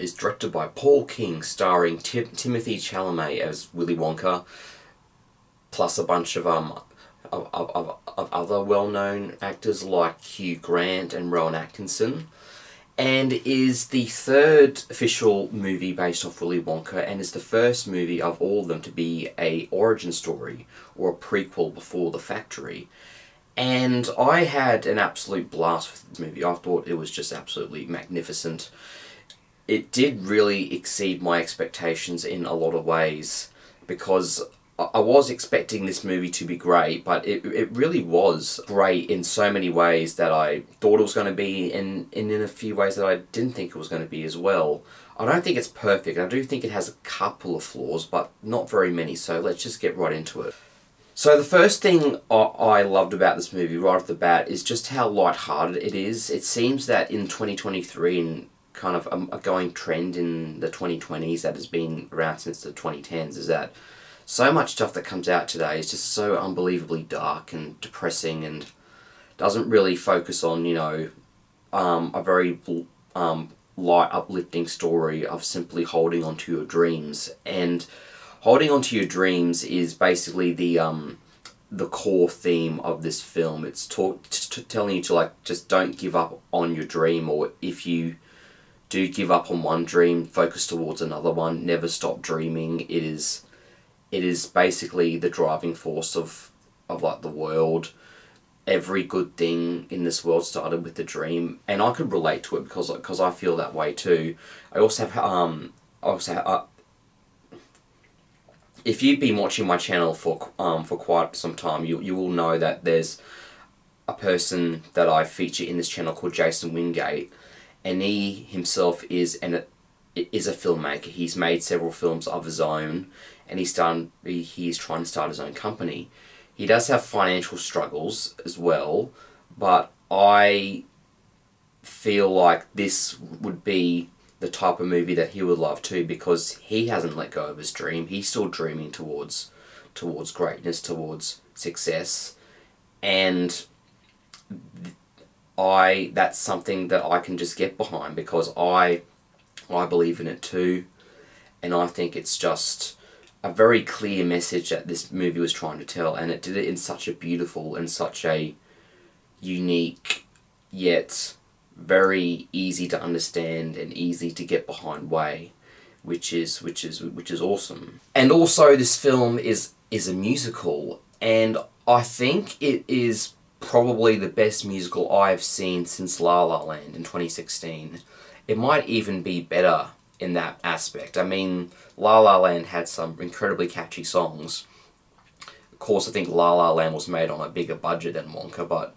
is directed by Paul King, starring Tim Timothy Chalamet as Willy Wonka, plus a bunch of um of, of, of other well-known actors like Hugh Grant and Rowan Atkinson and is the third official movie based off Willy Wonka and is the first movie of all of them to be a origin story or a prequel before the factory. And I had an absolute blast with the movie. I thought it was just absolutely magnificent. It did really exceed my expectations in a lot of ways because I was expecting this movie to be great, but it, it really was great in so many ways that I thought it was going to be, and, and in a few ways that I didn't think it was going to be as well. I don't think it's perfect. I do think it has a couple of flaws, but not very many, so let's just get right into it. So the first thing I loved about this movie right off the bat is just how light-hearted it is. It seems that in 2023, and kind of a, a going trend in the 2020s that has been around since the 2010s, is that so much stuff that comes out today is just so unbelievably dark and depressing and doesn't really focus on, you know, um, a very um, light, uplifting story of simply holding on to your dreams. And holding on to your dreams is basically the um, the core theme of this film. It's talk, telling you to like just don't give up on your dream, or if you do give up on one dream, focus towards another one. Never stop dreaming. It is it is basically the driving force of of like the world. Every good thing in this world started with a dream, and I could relate to it because because I feel that way too. I also have um I also have, uh, if you've been watching my channel for um for quite some time, you you will know that there's a person that I feature in this channel called Jason Wingate, and he himself is an is a filmmaker. He's made several films of his own, and he's done he's trying to start his own company. He does have financial struggles as well, but I feel like this would be the type of movie that he would love too because he hasn't let go of his dream. He's still dreaming towards towards greatness, towards success, and I that's something that I can just get behind because I I believe in it too, and I think it's just a very clear message that this movie was trying to tell, and it did it in such a beautiful and such a unique yet very easy to understand and easy to get behind way which is which is which is awesome. And also this film is is a musical and I think it is probably the best musical I've seen since La La Land in 2016 it might even be better in that aspect. I mean, La La Land had some incredibly catchy songs. Of course, I think La La Land was made on a bigger budget than Wonka, but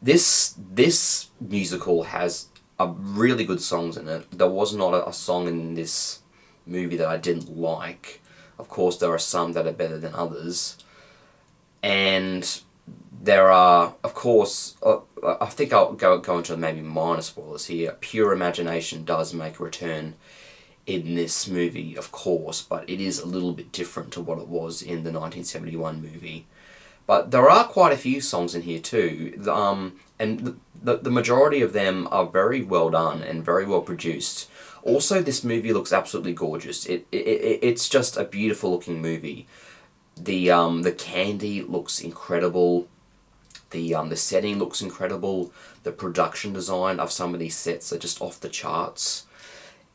this this musical has a really good songs in it. There was not a, a song in this movie that I didn't like. Of course, there are some that are better than others. And there are, of course, uh, I think I'll go, go into maybe minor spoilers here. Pure Imagination does make a return in this movie, of course, but it is a little bit different to what it was in the 1971 movie. But there are quite a few songs in here too, um, and the, the, the majority of them are very well done and very well produced. Also, this movie looks absolutely gorgeous. It, it, it It's just a beautiful looking movie. The, um, the candy looks incredible the, um, the setting looks incredible. The production design of some of these sets are just off the charts.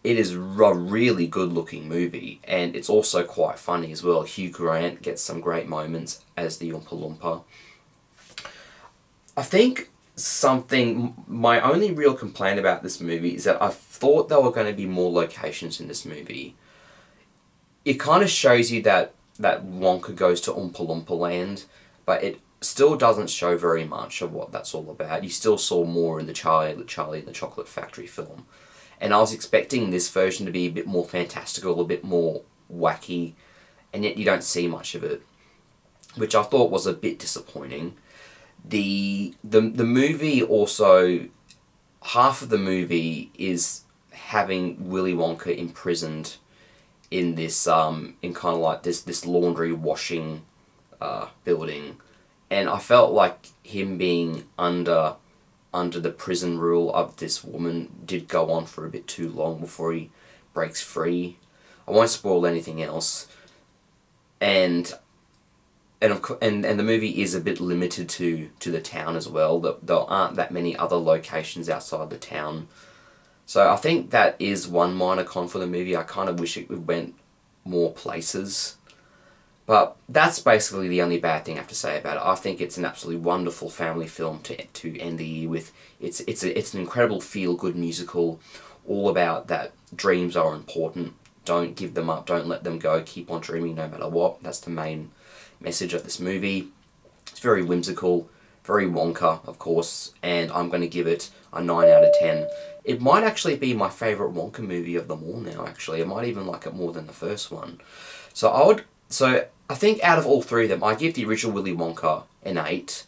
It is a really good looking movie and it's also quite funny as well. Hugh Grant gets some great moments as the Oompa Loompa. I think something, my only real complaint about this movie is that I thought there were going to be more locations in this movie. It kind of shows you that, that Wonka goes to Oompa Loompa land, but it still doesn't show very much of what that's all about. You still saw more in the Charlie, Charlie and the Chocolate Factory film. And I was expecting this version to be a bit more fantastical, a bit more wacky, and yet you don't see much of it, which I thought was a bit disappointing. The, the, the movie also, half of the movie is having Willy Wonka imprisoned in this, um, in kind of like this, this laundry washing uh, building and I felt like him being under under the prison rule of this woman did go on for a bit too long before he breaks free. I won't spoil anything else. And and of and and the movie is a bit limited to to the town as well. There aren't that many other locations outside the town. So I think that is one minor con for the movie. I kind of wish it went more places. But that's basically the only bad thing I have to say about it. I think it's an absolutely wonderful family film to to end the year with. It's it's a, it's an incredible feel good musical, all about that dreams are important. Don't give them up. Don't let them go. Keep on dreaming no matter what. That's the main message of this movie. It's very whimsical, very Wonka, of course, and I'm going to give it a 9 out of 10. It might actually be my favourite Wonka movie of them all now, actually. I might even like it more than the first one. So I would, so I think out of all three of them, I give the original Willy Wonka an 8,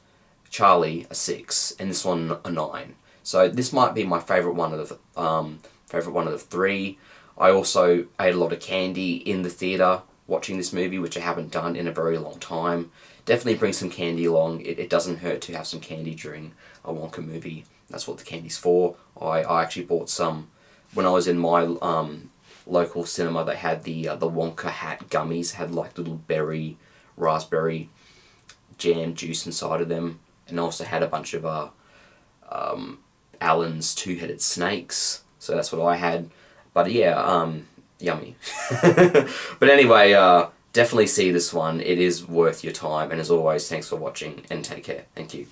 Charlie a 6, and this one a 9. So this might be my favourite one of the, um, favourite one of the three. I also ate a lot of candy in the theatre watching this movie, which I haven't done in a very long time. Definitely bring some candy along. It, it doesn't hurt to have some candy during a Wonka movie. That's what the candy's for. I, I actually bought some when I was in my um, local cinema. They had the uh, the Wonka hat gummies. Had like little berry, raspberry jam juice inside of them, and also had a bunch of uh, um, Allen's two-headed snakes. So that's what I had. But yeah, um, yummy. but anyway, uh, definitely see this one. It is worth your time. And as always, thanks for watching and take care. Thank you.